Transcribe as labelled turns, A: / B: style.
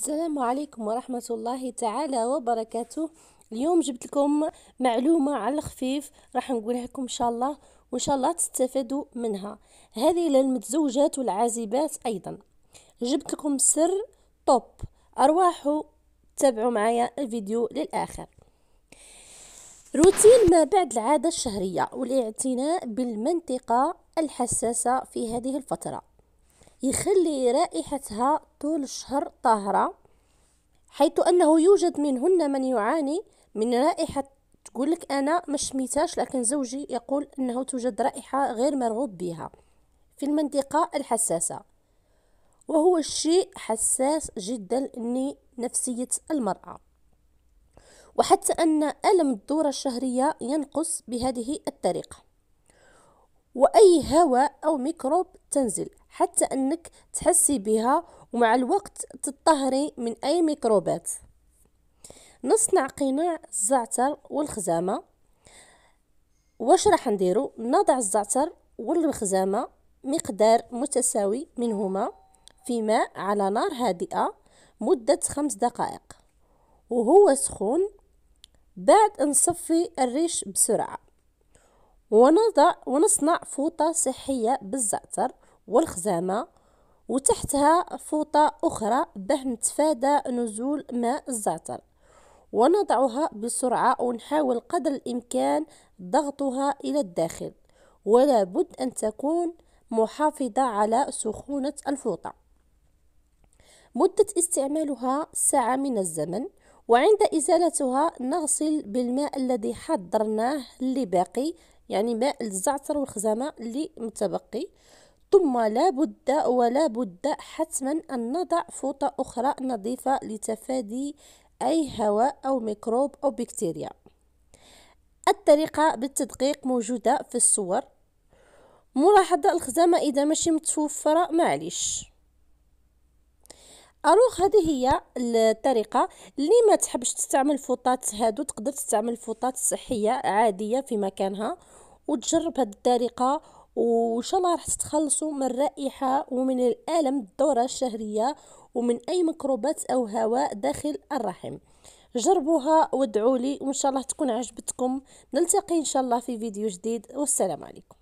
A: السلام عليكم ورحمة الله تعالى وبركاته. اليوم جبت لكم معلومة على الخفيف راح نقولها لكم إن شاء الله وإن شاء الله تستفادوا منها. هذه للمتزوجات والعازبات أيضا. جبت لكم سر توب أرواحوا تابعوا معايا الفيديو للآخر. روتين ما بعد العادة الشهرية والإعتناء بالمنطقة الحساسة في هذه الفترة. يخلي رائحتها طول الشهر طاهرة حيث أنه يوجد منهن من يعاني من رائحة تقول لك أنا ما شميتهاش لكن زوجي يقول أنه توجد رائحة غير مرغوب بها في المنطقة الحساسة. وهو الشيء حساس جدا لنفسية المرأة. وحتى أن ألم الدورة الشهرية ينقص بهذه الطريقة. وأي هواء أو ميكروب تنزل حتى أنك تحسي بها ومع الوقت تطهري من أي ميكروبات. نصنع قناع الزعتر والخزامة. واش راح نديرو نضع الزعتر والخزامة مقدار متساوي منهما في ماء على نار هادئة مدة خمس دقائق وهو سخون. بعد نصفي الريش بسرعة. ونضع ونصنع فوطة صحية بالزعتر والخزامة وتحتها فوطة أخرى به نتفادى نزول ماء الزعتر. ونضعها بسرعة ونحاول قدر الإمكان ضغطها إلى الداخل. ولا بد أن تكون محافظة على سخونة الفوطة. مدة استعمالها ساعة من الزمن وعند إزالتها نغسل بالماء الذي حضرناه اللي باقي يعني ماء الزعتر والخزامة اللي متبقي. ثم لا بد ولا بد حتما أن نضع فوطة أخرى نظيفة لتفادي أي هواء أو ميكروب أو بكتيريا. الطريقة بالتدقيق موجودة في الصور. ملاحظة الخزامة إذا ماشي متوفرة معليش. أروخ هذه هي الطريقة. اللي ما تحبش تستعمل فوطات هادو تقدر تستعمل فوطات صحية عادية في مكانها وتجرب هذه الطريقة وإن شاء الله راح تتخلصوا من الرائحة ومن الألم الدورة الشهرية ومن أي ميكروبات أو هواء داخل الرحم. جربوها وادعوا لي وإن شاء الله تكون عجبتكم. نلتقي إن شاء الله في فيديو جديد والسلام عليكم.